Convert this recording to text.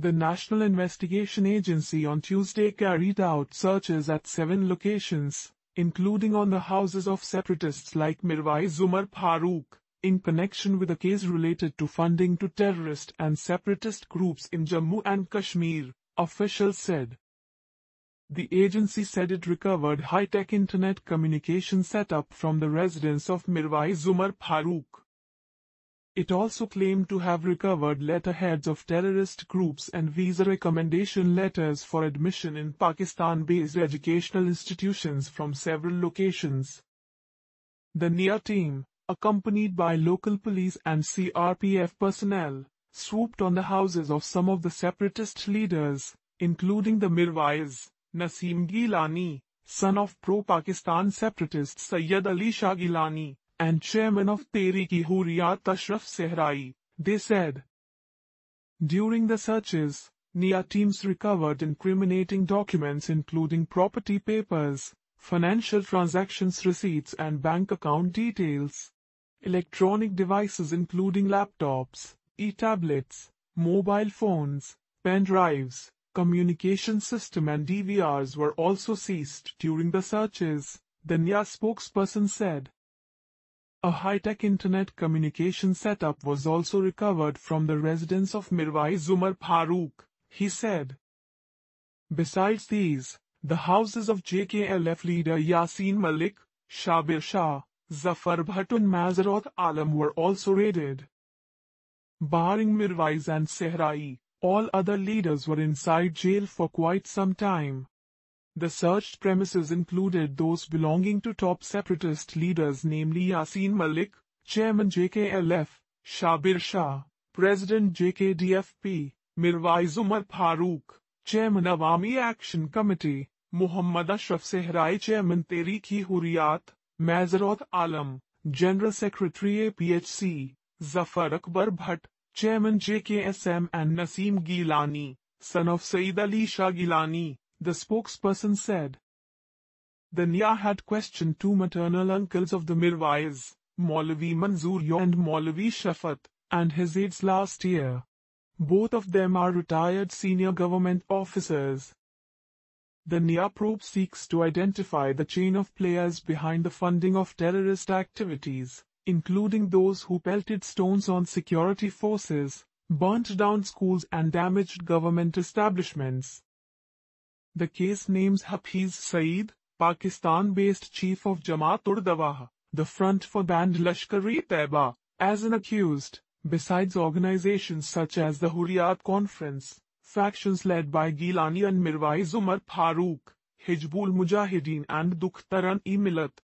The National Investigation Agency on Tuesday carried out searches at seven locations, including on the houses of separatists like Mirwaiz Umer Farooq, in connection with a case related to funding to terrorist and separatist groups in Jammu and Kashmir, officials said. The agency said it recovered high-tech internet communication setup from the residence of Mirwaiz Umer Farooq. It also claimed to have recovered letterheads of terrorist groups and visa recommendation letters for admission in Pakistan-based educational institutions from several locations. The NIA team, accompanied by local police and CRPF personnel, swooped on the houses of some of the separatist leaders, including the Mirwaiz, Naseem Gilani, son of pro-Pakistan separatist Sayyid Ali Shah Gilani, and chairman of Tehreek-e-Hurriyat Ashraf Sehrai, they said. During the searches, NIA teams recovered incriminating documents including property papers, financial transactions receipts and bank account details. Electronic devices including laptops, e-tablets, mobile phones, pen drives, communication system and DVRs were also seized during the searches, the NIA spokesperson said. A high-tech internet communication setup was also recovered from the residence of Mirwaiz Umer Farooq, he said. Besides these, the houses of JKLF leader Yasin Malik, Shabir Shah, Zafar Bhatt and Masarat Alam were also raided. Barring Mirwaiz and Sehrai, all other leaders were inside jail for quite some time. The searched premises included those belonging to top separatist leaders namely Yasin Malik, Chairman JKLF, Shabir Shah, President JKDFP, Mirwaiz Umer Farooq, Chairman Awami Action Committee, Muhammad Ashraf Sehrai Chairman Tehreek-e-Hurriyat, Masarat Alam, General Secretary APHC, Zafar Akbar Bhatt, Chairman JKSM and Naseem Gilani, son of Sayyid Ali Shah Gilani, the spokesperson said. The NIA had questioned two maternal uncles of the Mirwaiz, Maulavi Manzoor and Maulavi Shafat, and his aides last year. Both of them are retired senior government officers. The NIA probe seeks to identify the chain of players behind the funding of terrorist activities, including those who pelted stones on security forces, burnt down schools and damaged government establishments. The case names Hafiz Saeed, Pakistan-based chief of Jamaat-ud-Dawa, the front for banned Lashkar-e-Taiba, as an accused, besides organizations such as the Hurriyat Conference, factions led by Gilani and Mirwais Umar Farooq, Hijbul Mujahideen and Dukhtaran-e-Millat.